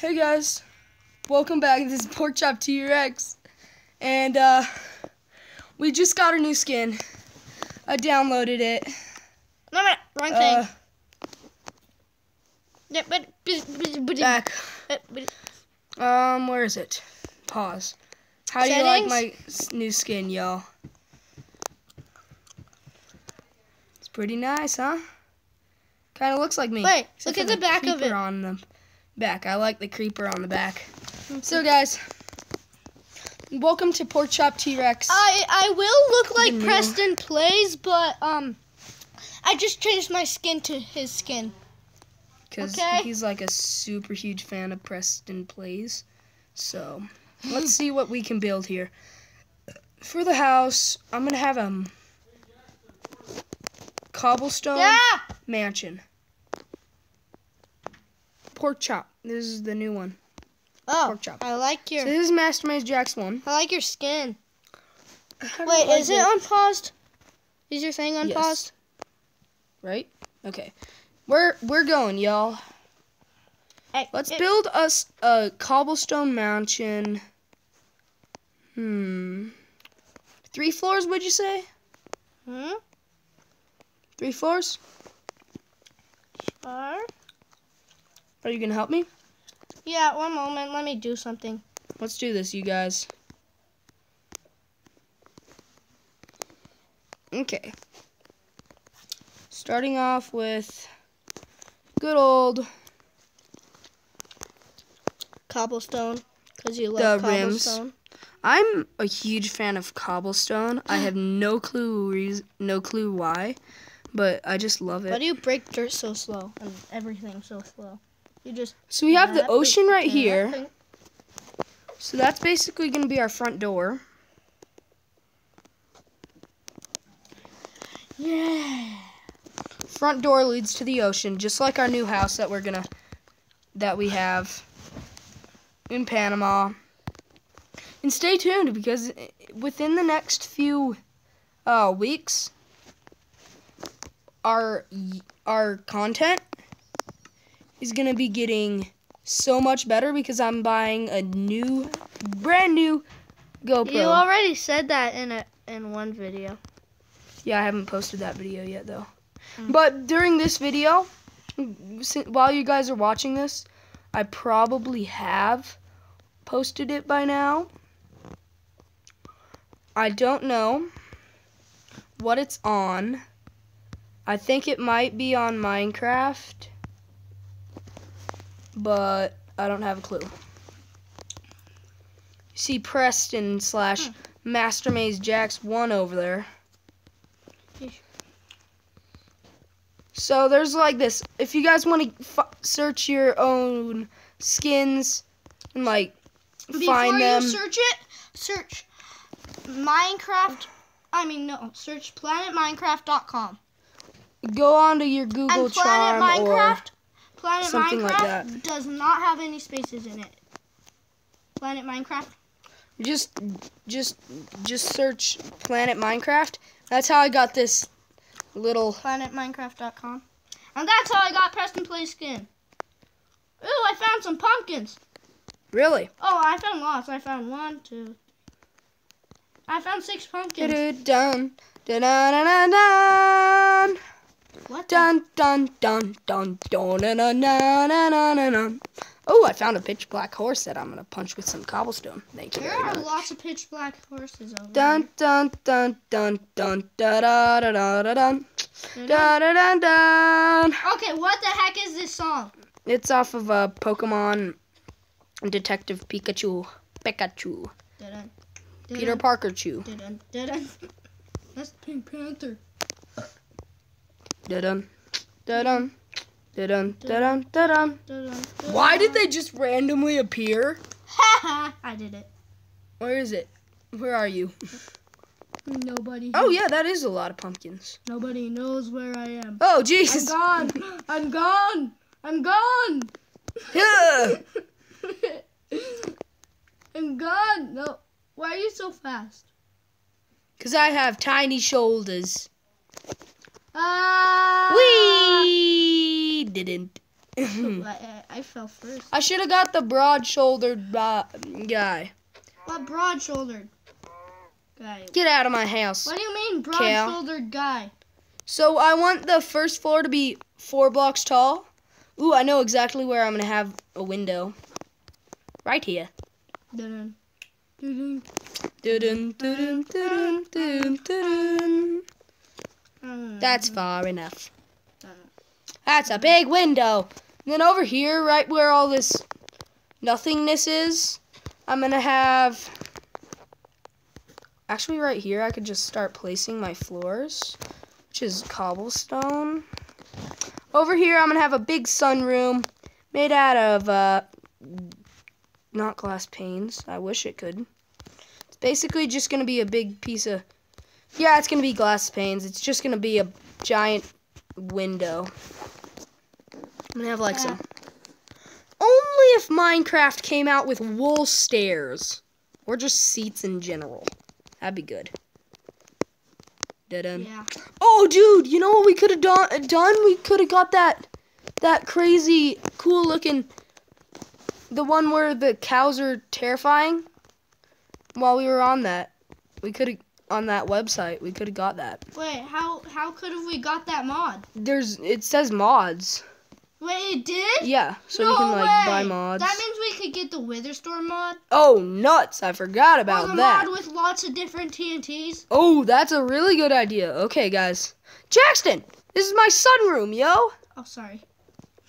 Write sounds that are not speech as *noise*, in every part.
Hey guys, welcome back. This is Pork Chop T-Rex, and uh, we just got a new skin. I downloaded it. No, no, wrong Uh, thing. But, back. Um, where is it? Pause. How do you like my new skin, y'all? It's pretty nice, huh? Kind of looks like me. Wait, look at the back of it. on the back. I like the creeper on the back. So, guys, welcome to Pork Chop T-Rex. I I will look like Preston plays, but um, I just changed my skin to his skin. because Okay. he's like a super huge fan of Preston Plays. So let's see what we can build here. For the house, I'm gonna have a cobblestone Yeah. mansion. Pork chop. This is the new one. Oh, Pork chop. I like your. So this is Master Maze Jax one. I like your skin. Wait, like is it unpaused? Is your thing unpaused? Yes. Right? Okay. We're we're going, y'all. Let's it- build us a cobblestone mansion. Hmm. Three floors, would you say? Hmm? Three floors? Sure. Are you gonna help me? Yeah, one moment. Let me do something. Let's do this, you guys. Okay. Starting off with good old Cobblestone, because you love The rims. cobblestone. I'm a huge fan of cobblestone. I have *gasps* no clue no clue why, but I just love it. Why do you break dirt so slow and everything so slow? You just So we have the ocean right here. So that's basically going to be our front door. Yeah. Front door leads to the ocean, just like our new house that we're gonna that we have in Panama. And stay tuned because within the next few uh, weeks, our our content is gonna be getting so much better because I'm buying a new, brand new GoPro. You already said that in a in one video. Yeah, I haven't posted that video yet though. Mm. But during this video, while you guys are watching this, I probably have posted it by now. I don't know what it's on. I think it might be on Minecraft, but I don't have a clue. See Preston slash Hmm. Master Maze Jax 1 over there. So there's like this. If you guys want to search your own skins and like Before find them, you search it, search Minecraft. I mean no, search planetminecraft.com. go onto your Google and Planet Charm or Minecraft, Planet something like Minecraft that. does not have any spaces in it. Planet Minecraft. just just just search Planet Minecraft. That's how I got this little. planetminecraft.com. And that's how I got Preston Play skin. Ooh, I found some pumpkins. Really? Oh, I found lots. I found one, two. I found six pumpkins. Dun dun dun dun dun what? Dun dun dun dun dun na na na na na na. Oh, I found a pitch black horse that I'm gonna punch with some cobblestone. Thank you. There are much. lots of pitch black horses over dun, there. Dun dun dun dun da da da da da. Da da da da. Okay, what the heck is this song? It's off of a uh, Pokemon Detective Pikachu. Pikachu. Dun, dun, Peter Parker Chew. Dun, dun, dun, dun. That's Pink Panther. Da dun da dun da dun da dun da dun. Dun-dun, Why did they just randomly appear? Ha *laughs* ha! I did it. Where is it? Where are you? Nobody. Oh yeah, that is a lot of pumpkins. Nobody knows where I am. Oh I'm gone. I'm gone. I'm gone. Yeah. *laughs* I'm gone. No. Why are you so fast? Cause I have tiny shoulders. Ah. We didn't. *laughs* I, I, fell first. I should have got the broad-shouldered uh, guy. What broad-shouldered guy? Get out of my house. What do you mean broad-shouldered guy? So I want the first floor to be four blocks tall. Ooh, I know exactly where I'm gonna have a window. Right here. Dun, dun, dun. That's far enough. That's a big window. And then over here, right where all this nothingness is, I'm gonna have. Actually, right here, I could just start placing my floors, which is cobblestone. Over here, I'm gonna have a big sunroom made out of uh, not glass panes. I wish it could. It's basically just gonna be a big piece of. Yeah, it's gonna be glass panes. It's just gonna be a giant window. I'm gonna have like some. Only if Minecraft came out with wool stairs, or just seats in general, that'd be good. Dun. Yeah. Oh, dude, you know what we could have done? Done? We could have got that, that crazy, cool looking, the one where the cows are terrifying. While we were on that, we could have on that website. We could have got that. Wait, how how could have we got that mod? There's, it says mods. Wait, it did? Yeah, so no you can like way. buy mods. That means we could get the Witherstorm mod. Oh, nuts! I forgot or about the that. mod with lots of different TNTs. Oh, that's a really good idea. Okay, guys. Jackson, this is my sunroom, yo. Oh, sorry.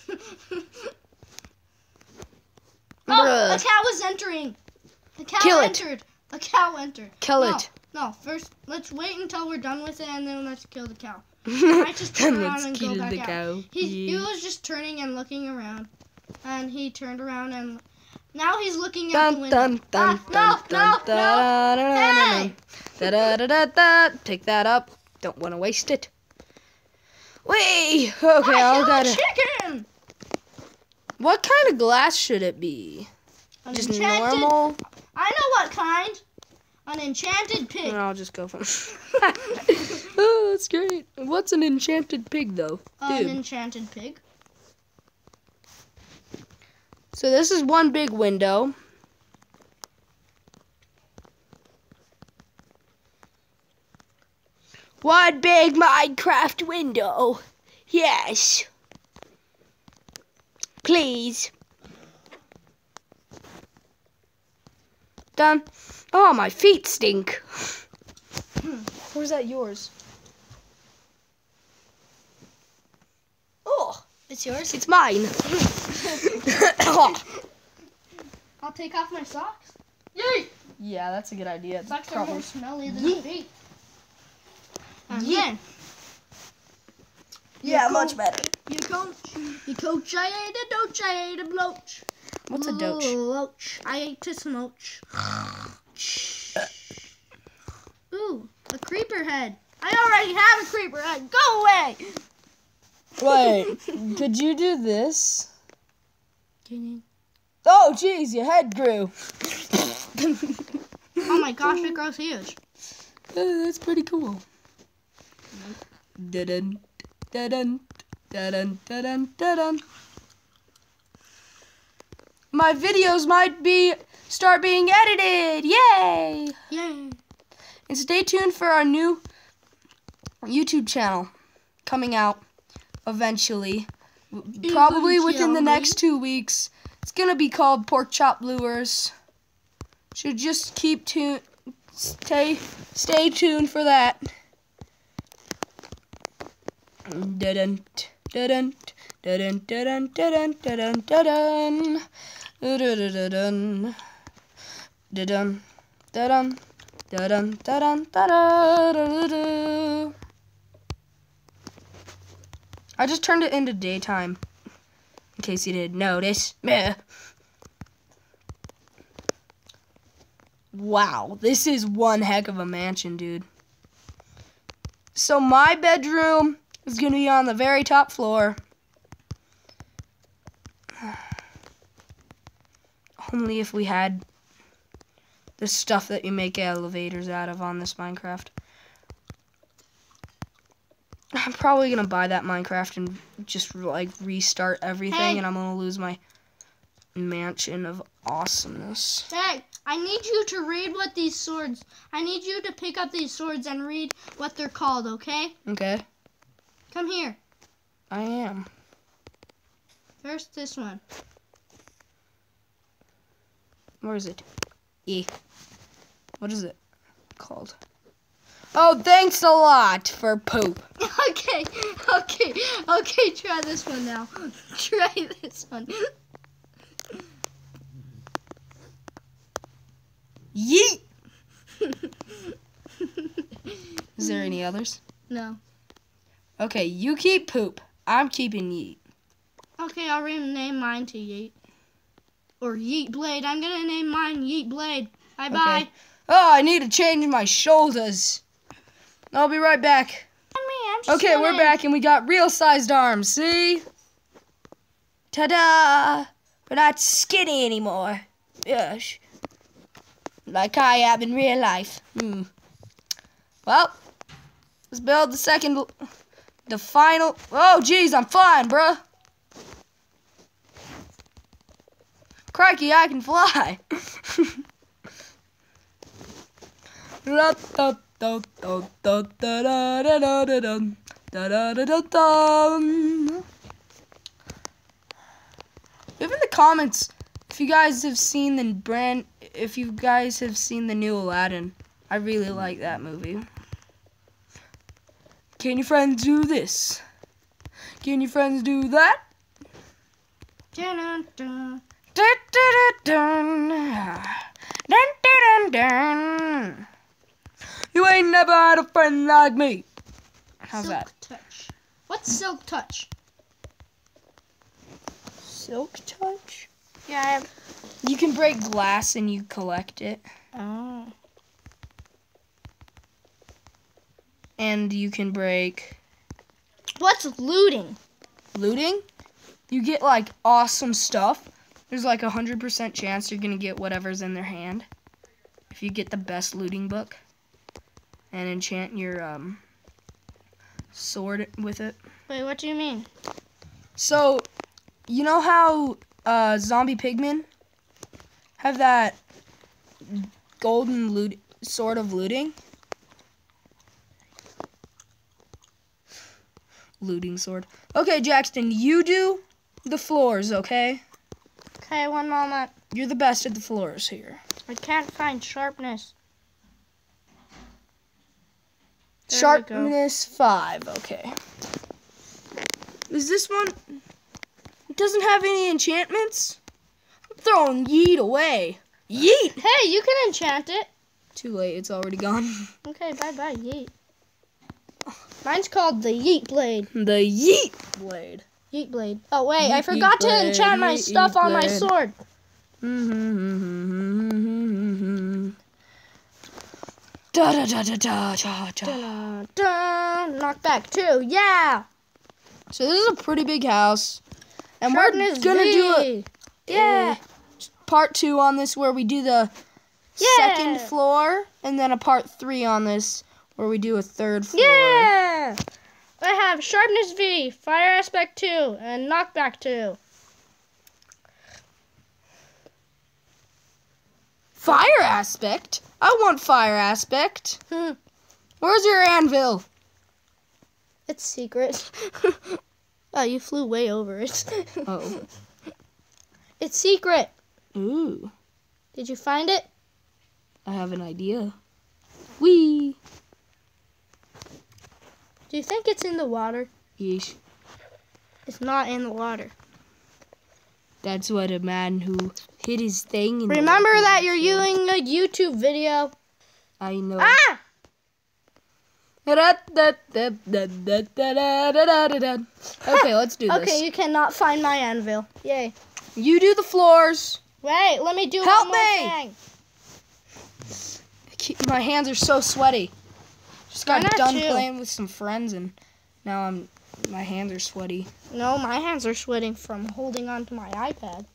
Bruh. *laughs* oh, a cow was entering. A cow Kill it. entered. A cow entered. Kill no, it. No, first let's wait until we're done with it, and then let's kill the cow. *laughs* I just turn around and go back the out. cow. He he was just turning and looking around, and he turned around and now he's looking at the window. dun dun ah, dun no, dun no, no. dun Hey! da da da da da. Pick that up. Don't want to waste it. Wait. Okay, I'll a gotta. chicken. What kind of glass should it be? An Just normal. I know what kind. An enchanted pig. I'll just go for. it. *laughs* *laughs* oh, that's great. What's an enchanted pig, though? An enchanted pig. So this is one big window. One big Minecraft window. Yes. Please. Done. Oh, my feet stink. Hmm, where's that yours? Oh, It's yours. it's mine. *coughs* I'll take off my socks. Yay! Yeah, that's a good idea. Socks are more smelly than Yeet. feet. And Yeet. Yeah, You much go- better. you coach, you coach. I ate a doach. I ate a bloach. What's a doach? Bloach. I ate to smoach. *laughs* Ooh, a creeper head. I already have a creeper head. Go away. Wait, *laughs* could you do this? Oh, jeez, your head grew. Oh my gosh, it grows huge. Uh, that's pretty cool. Dun dun dun dun dun My videos might be start being edited. Yay! Yay. And stay tuned for our new YouTube channel coming out eventually. W- Probably within the next two weeks. It's gonna be called Pork Chop Lures. Should just keep tuned. Stay, stay tuned for that. Dun dun dun dun dun dun dun dun dun dun dun dun dun I just turned it into daytime. In case you didn't notice. Meh. Wow, this is one heck of a mansion, dude. So my bedroom is going to be on the very top floor. *sighs* Only if we had the stuff that you make elevators out of on this Minecraft. I'm probably gonna buy that Minecraft and just like restart everything, Hey. and I'm gonna lose my mansion of awesomeness. Hey, I need you to read what these swords. I need you to pick up these swords and read what they're called. Okay? Okay, Come here. I am. First, this one. Where is it? E. What is it called? Oh, thanks a lot for poop. *laughs* okay, okay, okay. Try this one now. *laughs* Try this one. Yeet. *laughs* Is there any others? no. Okay, you keep poop. I'm keeping yeet. Okay, I'll rename mine to Yeet. Or Yeet Blade. I'm gonna name mine Yeet Blade. Bye bye. Okay. Oh, I need to change my shoulders. I'll be right back. Me, Okay, we're back and we got real sized arms. See? Ta da! We're not skinny anymore. Yes. Like I am in real life. Hmm. Well, let's build the second, the final... Oh, jeez, I'm flying, bruh. Crikey, I can fly. Leave in the comments if you guys have seen the brand, if you guys have seen the new Aladdin. I really like that movie. Can your friends do this? Can your friends do that? Dun, dun, dun. You ain't never had a friend like me. How's Silk that? Touch. What's Silk Touch? Silk touch? Yeah, I have. You can break glass and you collect it. Oh. And you can break What's looting? looting. You get like awesome stuff. There's like a hundred percent chance you're gonna get whatever's in their hand. If you get the best looting book. And enchant your um sword with it. Wait, what do you mean? So, you know how uh, zombie pigmen have that golden loot sword of looting? Looting sword. Okay, Jackson, you do the floors, okay? Okay, one moment. You're the best at the floors here. I can't find sharpness. There. Sharpness five, okay. Is this one? It doesn't have any enchantments? I'm throwing yeet away. Yeet! Hey, you can enchant it. Too late, it's already gone. *laughs* Okay, bye bye, Yeet. Mine's called the Yeet Blade. The yeet blade. Yeet Blade. Oh, wait, I Yeet forgot to blade, enchant my yeet stuff on my sword. Mm-hmm, mm-hmm, mm-hmm, da da da da da da da. Dun, dun, knockback two, yeah. So this is a pretty big house, and Sharpness we're gonna V. do a Yeah. part two on this where we do the Yeah. second floor, and then a part three on this where we do a third floor. Yeah. I have sharpness V, fire aspect two, and knockback two. Fire aspect. I want fire aspect. Hmm. Where's your anvil? It's secret. oh, *laughs* you flew way over it. *laughs* Oh. It's secret. Ooh. Did you find it? I have an idea. Wee. Do you think it's in the water? Yeesh. It's not in the water. That's what a man who hid his thing. In Remember that you're using a YouTube video. I know. Ah! Okay, let's do *laughs* this. Okay, you cannot find my anvil. Yay. You do the floors. Wait, let me do Help one more me! thing. My hands are so sweaty. Just got done too. playing with some friends and now I'm my hands are sweaty. No, my hands are sweating from holding on to my iPad.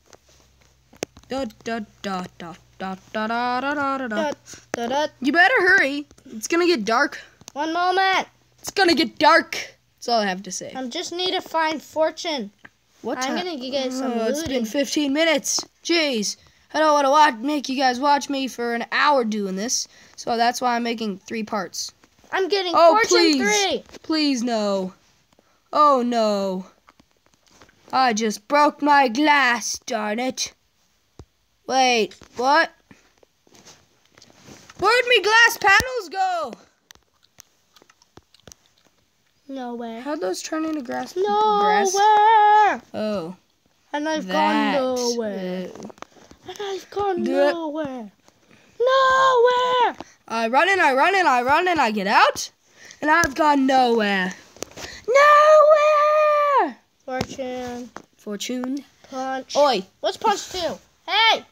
Da da da da da da da da da da. Da, da, da. You better hurry. It's gonna get dark. One moment. It's gonna get dark. That's all I have to say. I just need to find fortune. What I'm time? gonna give you some Oh, it's been 15 minutes. Jeez. I don't want to watch, make you guys watch me for an hour doing this. So that's why I'm making three parts. I'm getting Oh, fortune please. three. Please, no. Oh, no. I just broke my glass, darn it. Wait, what? Where'd me glass panels go? Nowhere. How'd those turn into grass? Grass? Nowhere. Oh, And I've that. gone nowhere. Uh, And I've gone nowhere. Nowhere. I run in, I run in, I run in, I get out, and I've gone nowhere. Nowhere! Fortune. Fortune. Punch. Oi, What's punch two? Hey!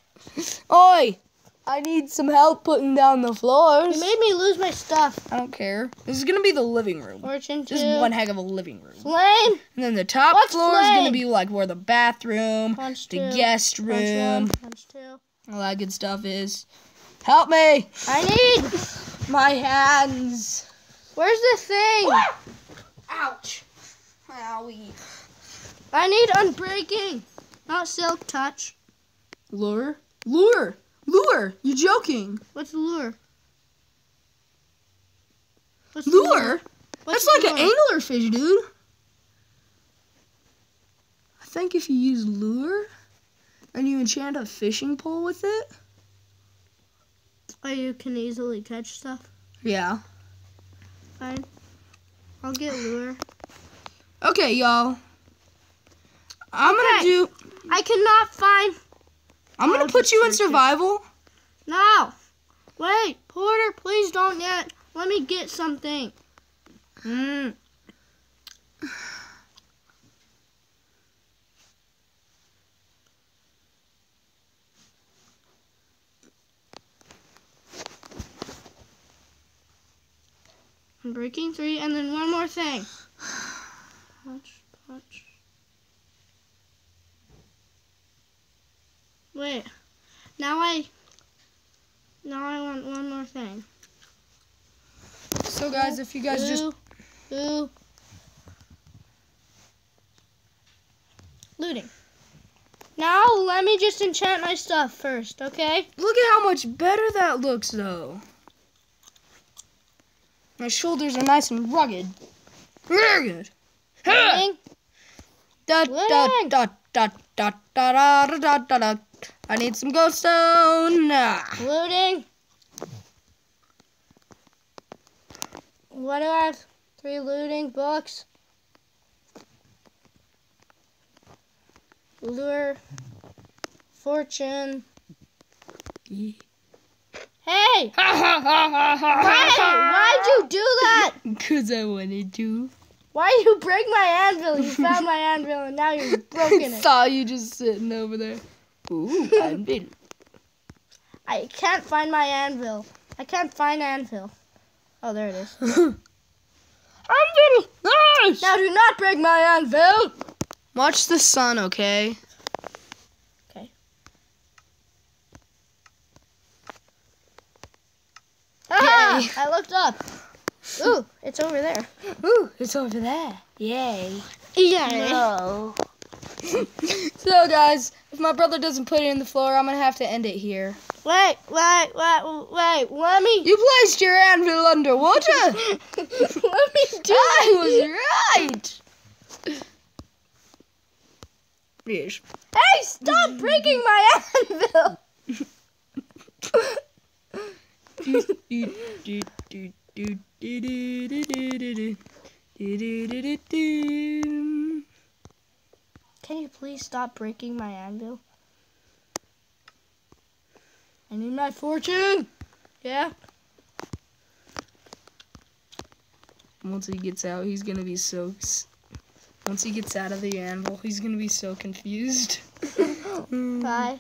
oi! I need some help putting down the floors. You made me lose my stuff. I don't care. This is gonna be the living room. Fortune two. Just one heck of a living room. Flame. And then the top What's floor is gonna be like where the bathroom, Punch the two. guest Punch room, one. Punch two. all that good stuff is. Help me! I need. My hands! Where's the thing? Ah! Ouch! Owie. I need unbreaking, not silk touch. Lure? Lure! Lure! You're joking! What's the lure? What's the Lure? What's That's the like an lure? angler fish, dude. I think if you use lure and you enchant a fishing pole with it. Oh, you can easily catch stuff. Yeah. Fine. I'll get lure. Okay, y'all. I'm gonna do. I cannot find. I'm gonna I'll put you in it. survival. No. Wait, Porter, please don't yet. Let me get something. Mm. I'm breaking three, and then one more thing. Punch, punch. Wait. Now I. Now I want one more thing. So, guys, if you guys just. Ooh, ooh. Looting. Now let me just enchant my stuff first, okay? Look at how much better that looks, though. My shoulders are nice and rugged. Very good. Da da da da da da da da da. I need some goldstone. Looting. What do I have? Three looting books. Lure. Fortune. Hey! *laughs* Why? Why'd you do that? *laughs* Cause I wanted to. Why you break my anvil? You found my anvil and now you're *laughs* broken I it. saw you just sitting over there. Ooh, anvil. I can't find my anvil. I can't find anvil. Oh, there it is. anvil. Nice. Now do not break my anvil. Watch the sun, okay? Ah, I looked up. *laughs* Ooh, it's over there. Ooh, it's over there. Yay. Yeah. No. *laughs* so, guys, if my brother doesn't put it in the floor, I'm gonna have to end it here. Wait, wait, wait, wait. Let me. You placed your anvil underwater. *laughs* let me do I it. was right. Yes. Hey, stop breaking my anvil. Can you please stop breaking my anvil? I need my fortune. Yeah. Once he gets out, he's gonna be so. Once he gets out of the anvil, he's gonna be so confused. Bye.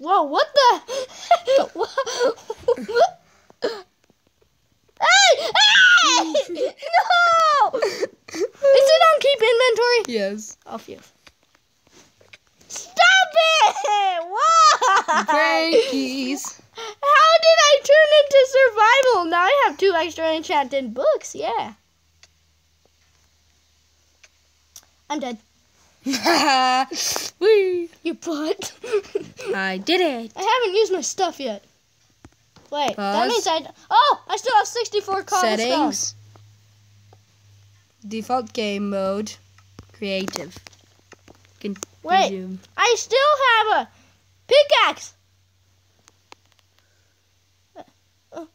Whoa, what the? *laughs* *laughs* hey! Hey! no! Is it on keep inventory? Yes. Off you. Stop it! Why? Frankies. *laughs* How did I turn into survival? Now I have two extra enchanted books, yeah. I'm dead. *laughs* Whee! You butt. *laughs* I did it. I haven't used my stuff yet. Wait, that means I. Oh, I still have 64 cards. Settings. Default game mode. Creative. Can Wait. resume. I still have a pickaxe. *laughs*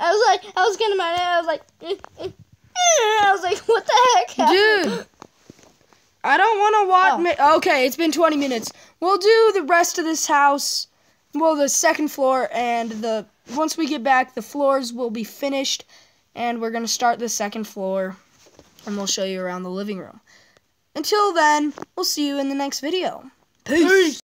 I was like, I was getting my, I was like, eh, eh. *laughs* I was like, what the heck? happened? Dude. I don't want to watch. Oh. Okay, it's been 20 minutes. We'll do the rest of this house. Well, the second floor and the once we get back, the floors will be finished, and we're gonna start the second floor, and we'll show you around the living room. Until then, we'll see you in the next video. Peace.